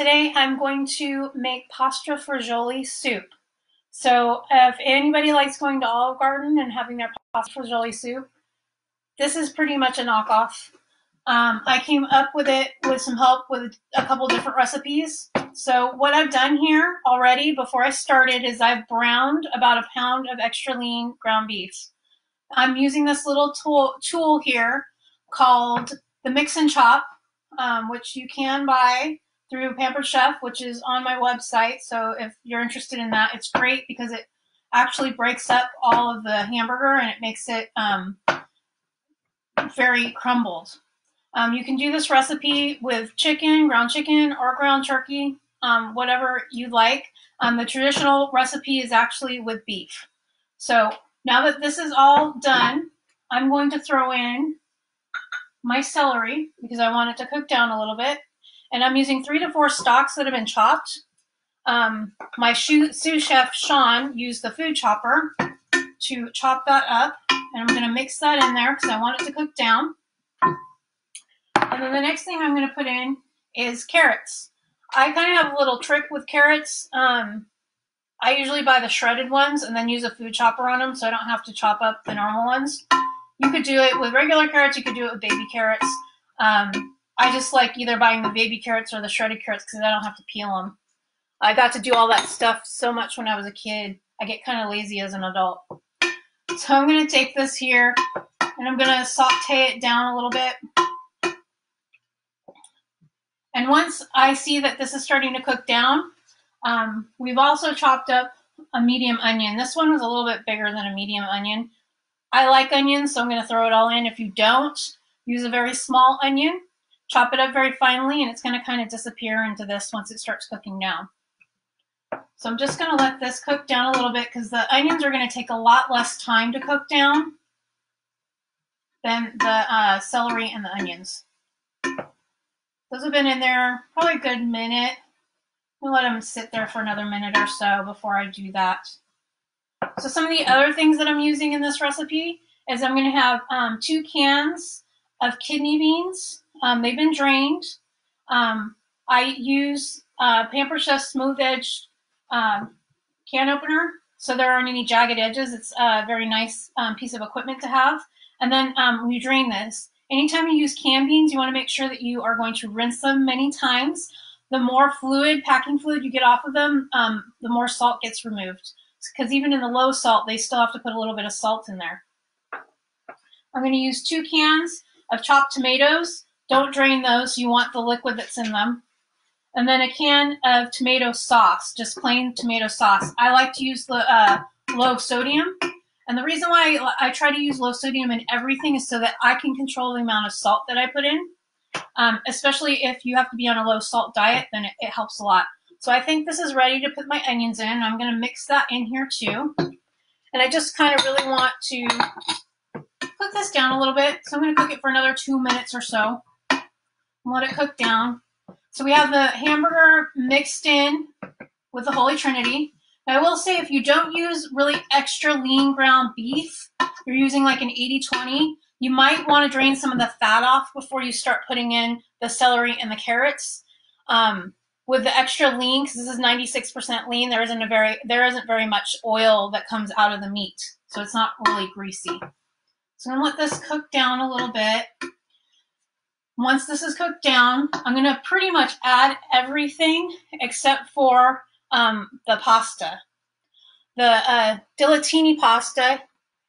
Today I'm going to make pasta fagioli soup. So if anybody likes going to Olive Garden and having their pasta fagioli soup, this is pretty much a knockoff. Um, I came up with it with some help with a couple different recipes. So what I've done here already before I started is I've browned about a pound of extra lean ground beef. I'm using this little tool, tool here called the Mix and Chop, um, which you can buy through Pampered Chef, which is on my website. So if you're interested in that, it's great because it actually breaks up all of the hamburger and it makes it um, very crumbled. Um, you can do this recipe with chicken, ground chicken, or ground turkey, um, whatever you like. Um, the traditional recipe is actually with beef. So now that this is all done, I'm going to throw in my celery because I want it to cook down a little bit. And I'm using three to four stalks that have been chopped. Um, my sous chef, Sean, used the food chopper to chop that up. And I'm going to mix that in there because I want it to cook down. And then the next thing I'm going to put in is carrots. I kind of have a little trick with carrots. Um, I usually buy the shredded ones and then use a food chopper on them so I don't have to chop up the normal ones. You could do it with regular carrots. You could do it with baby carrots. Um, I just like either buying the baby carrots or the shredded carrots because I don't have to peel them. I got to do all that stuff so much when I was a kid. I get kind of lazy as an adult. So I'm going to take this here and I'm going to saute it down a little bit. And once I see that this is starting to cook down, um, we've also chopped up a medium onion. This one was a little bit bigger than a medium onion. I like onions, so I'm going to throw it all in. If you don't, use a very small onion. Chop it up very finely, and it's going to kind of disappear into this once it starts cooking down. So I'm just going to let this cook down a little bit because the onions are going to take a lot less time to cook down than the uh, celery and the onions. Those have been in there probably a good minute. We'll let them sit there for another minute or so before I do that. So some of the other things that I'm using in this recipe is I'm going to have um, two cans of kidney beans. Um, they've been drained. Um, I use uh, Pampered Chef Smooth Edge um, can opener, so there aren't any jagged edges. It's a very nice um, piece of equipment to have. And then um, you drain this. Anytime you use canned beans, you want to make sure that you are going to rinse them many times. The more fluid, packing fluid you get off of them, um, the more salt gets removed. Because even in the low salt, they still have to put a little bit of salt in there. I'm going to use two cans of chopped tomatoes. Don't drain those. You want the liquid that's in them. And then a can of tomato sauce, just plain tomato sauce. I like to use the uh, low sodium and the reason why I, try to use low sodium in everything is so that I can control the amount of salt that I put in. Um, especially if you have to be on a low salt diet, then it, it helps a lot. So I think this is ready to put my onions in. I'm going to mix that in here too. And I just kind of really want to cook this down a little bit. So I'm going to cook it for another two minutes or so. Let it cook down. So we have the hamburger mixed in with the Holy Trinity. I will say if you don't use really extra lean ground beef, you're using like an 80-20, you might want to drain some of the fat off before you start putting in the celery and the carrots. Um, with the extra lean, because this is 96% lean, there isn't a very there isn't very much oil that comes out of the meat, so it's not really greasy. So I'm gonna let this cook down a little bit. Once this is cooked down, I'm gonna pretty much add everything except for um, the pasta. The uh, dilatini pasta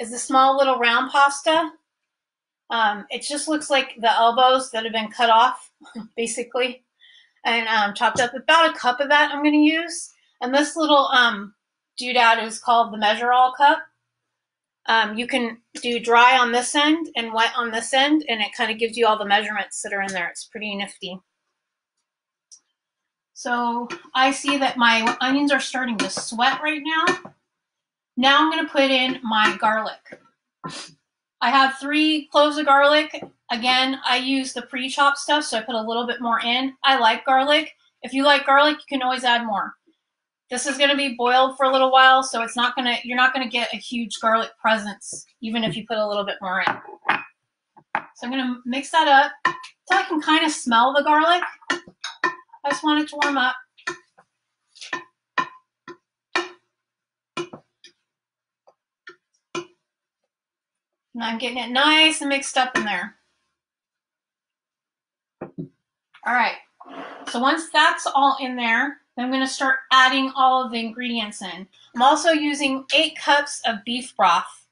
is the small little round pasta. Um, it just looks like the elbows that have been cut off, basically, and um, chopped up. About a cup of that I'm going to use. And this little um, doodad is called the measure all cup. Um, you can do dry on this end and wet on this end, and it kind of gives you all the measurements that are in there. It's pretty nifty. So I see that my onions are starting to sweat right now. Now I'm going to put in my garlic. I have three cloves of garlic. Again, I use the pre-chopped stuff, so I put a little bit more in. I like garlic. If you like garlic, you can always add more. This is going to be boiled for a little while, so it's not going to, you're not going to get a huge garlic presence, even if you put a little bit more in. So I'm going to mix that up until I can kind of smell the garlic. I just want it to warm up. And I'm getting it nice and mixed up in there. All right, so once that's all in there, I'm gonna start adding all of the ingredients in. I'm also using eight cups of beef broth.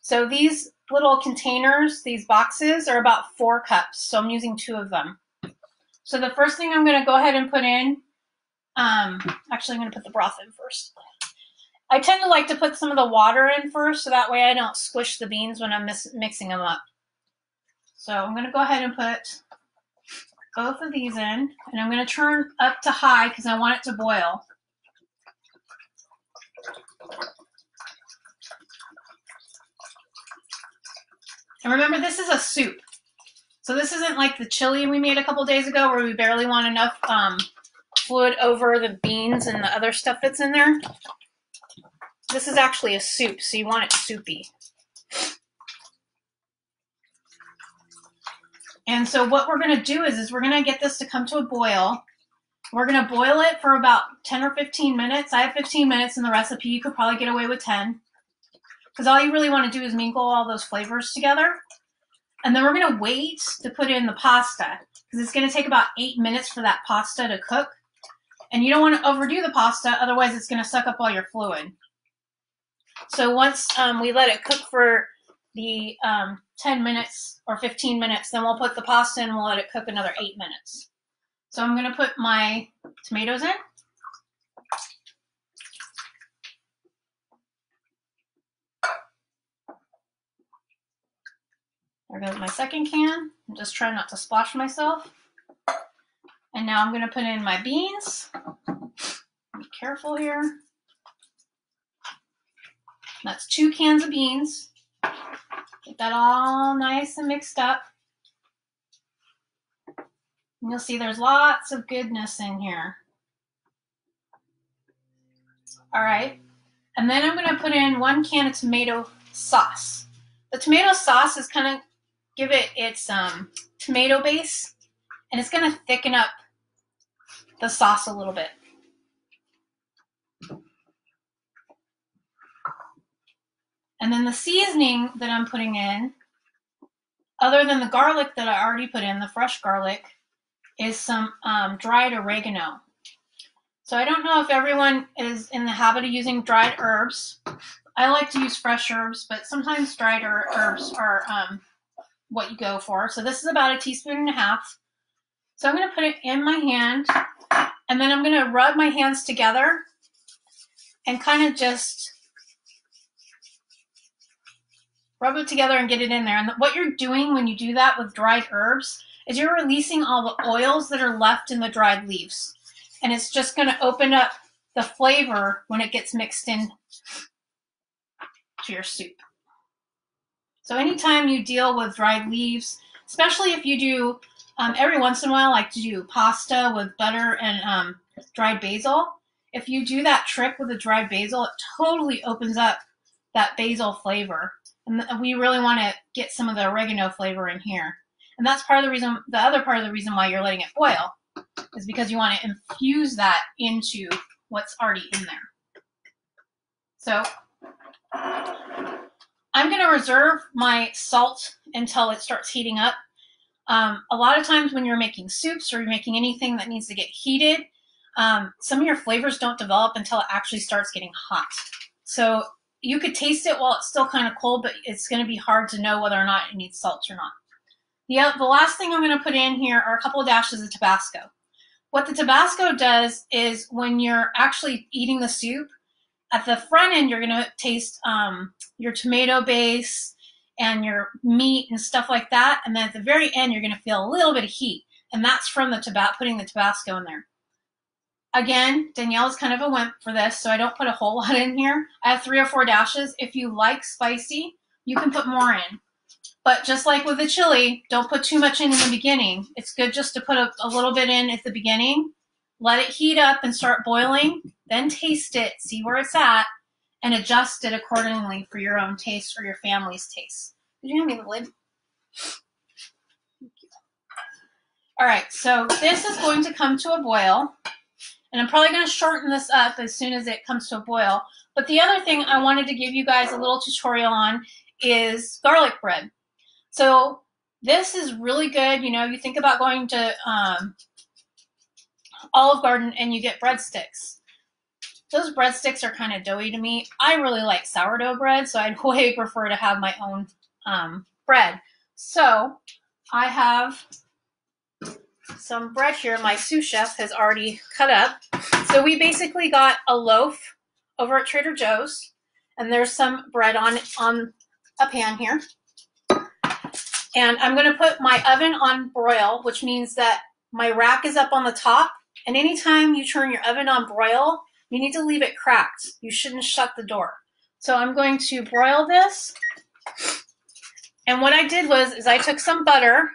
So these little containers, these boxes, are about four cups. So I'm using two of them. So the first thing I'm gonna go ahead and put in, um, actually I'm gonna put the broth in first. I tend to like to put some of the water in first, so that way I don't squish the beans when I'm mixing them up. So I'm gonna go ahead and put both of these in, and I'm gonna turn up to high because I want it to boil. And remember, this is a soup. So this isn't like the chili we made a couple days ago where we barely want enough um, fluid over the beans and the other stuff that's in there. This is actually a soup, so you want it soupy. And so what we're going to do is, is we're going to get this to come to a boil. We're going to boil it for about 10 or 15 minutes. I have 15 minutes in the recipe. You could probably get away with 10. Because all you really want to do is mingle all those flavors together. And then we're going to wait to put in the pasta. Because it's going to take about 8 minutes for that pasta to cook. And you don't want to overdo the pasta, otherwise it's going to suck up all your fluid. So once um, we let it cook for the um, 10 minutes or 15 minutes, then we'll put the pasta in and we'll let it cook another 8 minutes. So I'm going to put my tomatoes in. There goes my second can. I'm just trying not to splash myself. And now I'm going to put in my beans. Be careful here. That's two cans of beans. Get that all nice and mixed up. And you'll see there's lots of goodness in here. All right. And then I'm going to put in one can of tomato sauce. The tomato sauce is kind of give it its um, tomato base, and it's going to thicken up the sauce a little bit. And then the seasoning that I'm putting in, other than the garlic that I already put in, the fresh garlic, is some um, dried oregano. So I don't know if everyone is in the habit of using dried herbs. I like to use fresh herbs, but sometimes dried herbs are um, what you go for. So this is about a teaspoon and a half. So I'm going to put it in my hand, and then I'm going to rub my hands together and kind of just rub it together and get it in there. And what you're doing when you do that with dried herbs is you're releasing all the oils that are left in the dried leaves. And it's just going to open up the flavor when it gets mixed in to your soup. So anytime you deal with dried leaves, especially if you do um, every once in a while, I like to do pasta with butter and um, dried basil. If you do that trick with the dried basil, it totally opens up that basil flavor. And we really want to get some of the oregano flavor in here. And that's part of the reason, the other part of the reason why you're letting it boil is because you want to infuse that into what's already in there. So I'm going to reserve my salt until it starts heating up. Um, a lot of times when you're making soups or you're making anything that needs to get heated, um, some of your flavors don't develop until it actually starts getting hot. So you could taste it while it's still kind of cold, but it's going to be hard to know whether or not it needs salt or not. The, the last thing I'm going to put in here are a couple of dashes of Tabasco. What the Tabasco does is when you're actually eating the soup, at the front end, you're going to taste um, your tomato base and your meat and stuff like that. And then at the very end, you're going to feel a little bit of heat. And that's from the Tabasco, putting the Tabasco in there. Again, Danielle's kind of a wimp for this, so I don't put a whole lot in here. I have three or four dashes. If you like spicy, you can put more in. But just like with the chili, don't put too much in in the beginning. It's good just to put a, a little bit in at the beginning, let it heat up and start boiling, then taste it, see where it's at, and adjust it accordingly for your own taste or your family's taste. Did you hand me the lid? All right, so this is going to come to a boil. And I'm probably going to shorten this up as soon as it comes to a boil. But the other thing I wanted to give you guys a little tutorial on is garlic bread. So this is really good. You know, you think about going to um, Olive Garden and you get breadsticks. Those breadsticks are kind of doughy to me. I really like sourdough bread, so I'd way prefer to have my own um, bread. So I have some bread here. My sous chef has already cut up. So we basically got a loaf over at Trader Joe's, and there's some bread on on a pan here. And I'm going to put my oven on broil, which means that my rack is up on the top. And anytime you turn your oven on broil, you need to leave it cracked. You shouldn't shut the door. So I'm going to broil this. And what I did was, is I took some butter.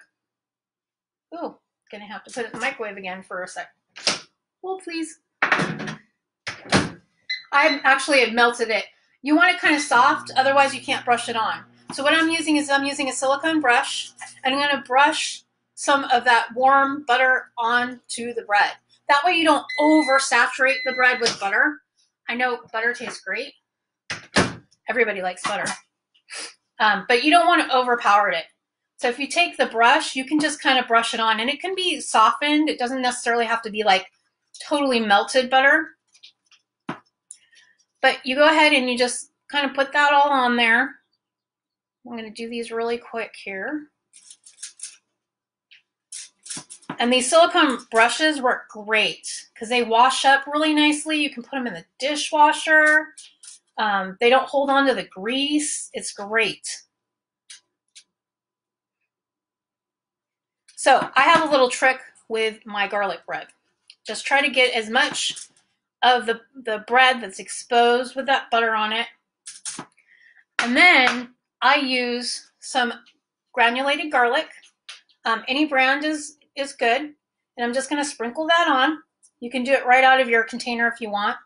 Ooh, gonna have to put it in the microwave again for a sec. Well, please. I actually have melted it. You want it kind of soft, otherwise you can't brush it on. So what I'm using is I'm using a silicone brush, and I'm gonna brush some of that warm butter onto the bread. That way you don't oversaturate the bread with butter. I know butter tastes great. Everybody likes butter. Um, but you don't want to overpower it. So if you take the brush, you can just kind of brush it on and it can be softened. It doesn't necessarily have to be like totally melted butter. But you go ahead and you just kind of put that all on there. I'm going to do these really quick here. And these silicone brushes work great because they wash up really nicely. You can put them in the dishwasher. Um, they don't hold on to the grease. It's great. So I have a little trick with my garlic bread. Just try to get as much of the, the bread that's exposed with that butter on it. And then I use some granulated garlic. Um, any brand is, is good. And I'm just going to sprinkle that on. You can do it right out of your container if you want.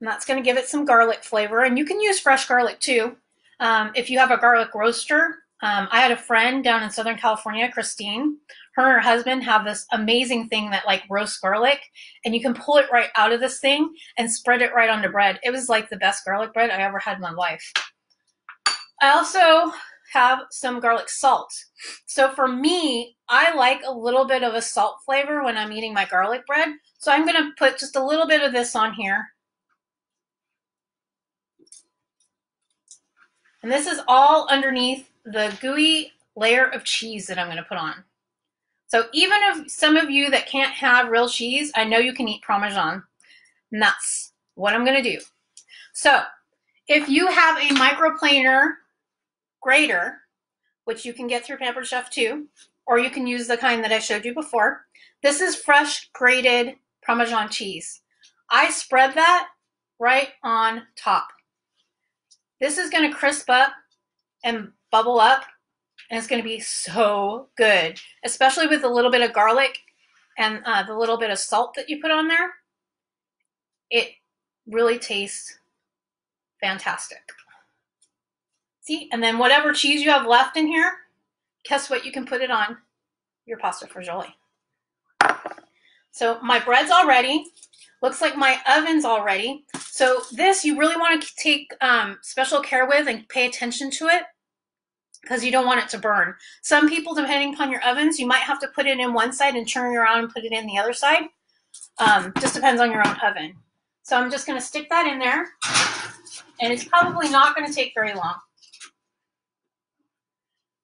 And that's going to give it some garlic flavor. And you can use fresh garlic too. Um, if you have a garlic roaster, um, I had a friend down in Southern California, Christine. Her and her husband have this amazing thing that like roasts garlic, and you can pull it right out of this thing and spread it right onto bread. It was like the best garlic bread I ever had in my life. I also have some garlic salt. So for me, I like a little bit of a salt flavor when I'm eating my garlic bread. So I'm going to put just a little bit of this on here. And this is all underneath the gooey layer of cheese that I'm going to put on. So even if some of you that can't have real cheese, I know you can eat Parmesan. And that's what I'm going to do. So if you have a microplaner grater, which you can get through Pampered Chef too, or you can use the kind that I showed you before, this is fresh grated Parmesan cheese. I spread that right on top. This is going to crisp up and bubble up and it's going to be so good, especially with a little bit of garlic and uh, the little bit of salt that you put on there. It really tastes fantastic. See, and then whatever cheese you have left in here, guess what? You can put it on your pasta fagioli. So my bread's all ready. Looks like my oven's all ready. So this you really want to take um, special care with and pay attention to it because you don't want it to burn. Some people, depending upon your ovens, you might have to put it in one side and turn around and put it in the other side. Um, just depends on your own oven. So I'm just going to stick that in there. And it's probably not going to take very long.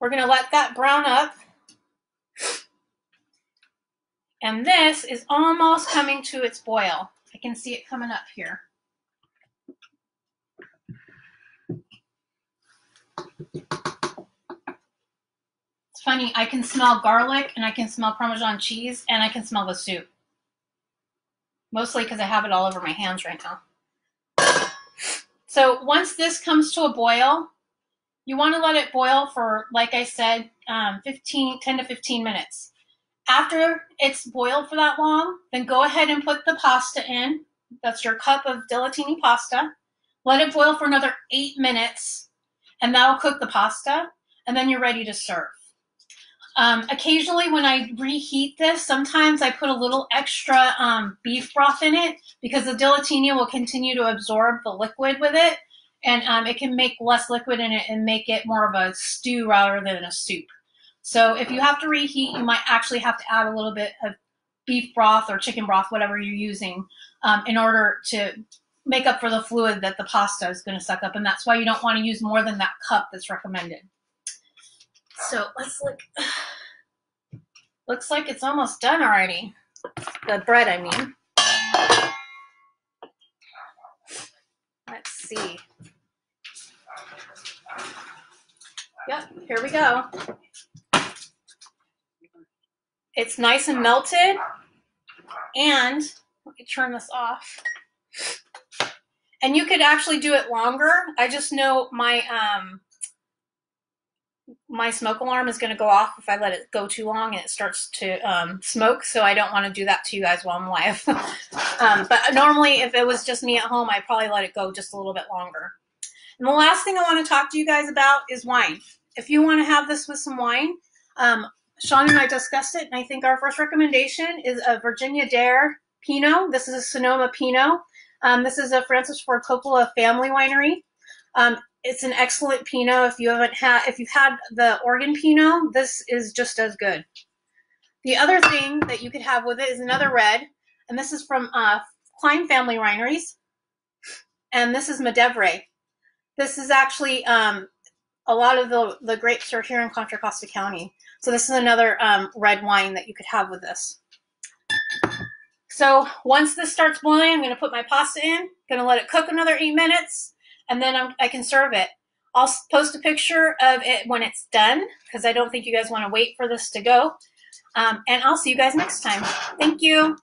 We're going to let that brown up. And this is almost coming to its boil. I can see it coming up here. Funny, I can smell garlic and I can smell Parmesan cheese and I can smell the soup. Mostly because I have it all over my hands right now. So once this comes to a boil, you want to let it boil for, like I said, um, 15, 10 to 15 minutes. After it's boiled for that long, then go ahead and put the pasta in. That's your cup of dilatini pasta. Let it boil for another eight minutes, and that'll cook the pasta, and then you're ready to serve. Um, occasionally, when I reheat this, sometimes I put a little extra um, beef broth in it because the dilatina will continue to absorb the liquid with it, and um, it can make less liquid in it and make it more of a stew rather than a soup. So if you have to reheat, you might actually have to add a little bit of beef broth or chicken broth, whatever you're using, um, in order to make up for the fluid that the pasta is going to suck up, and that's why you don't want to use more than that cup that's recommended. So let's look. Looks like it's almost done already. The bread, I mean. Let's see. Yep, here we go. It's nice and melted. And let me turn this off. And you could actually do it longer. I just know my um, my smoke alarm is going to go off if I let it go too long and it starts to um, smoke. So I don't want to do that to you guys while I'm live. um, but normally, if it was just me at home, I'd probably let it go just a little bit longer. And the last thing I want to talk to you guys about is wine. If you want to have this with some wine, um, Sean and I discussed it, and I think our first recommendation is a Virginia Dare Pinot. This is a Sonoma Pinot. Um, this is a Francis Ford Coppola family winery. Um, it's an excellent Pinot. If you haven't had, if you've had the Oregon Pinot, this is just as good. The other thing that you could have with it is another red, and this is from uh, Cline Family Wineries, and this is Madeira. This is actually um, a lot of the, the grapes are here in Contra Costa County. So this is another um, red wine that you could have with this. So once this starts boiling, I'm going to put my pasta in, going to let it cook another eight minutes, and then I'm, i can serve it. I'll post a picture of it when it's done because I don't think you guys want to wait for this to go. Um, and I'll see you guys next time. Thank you.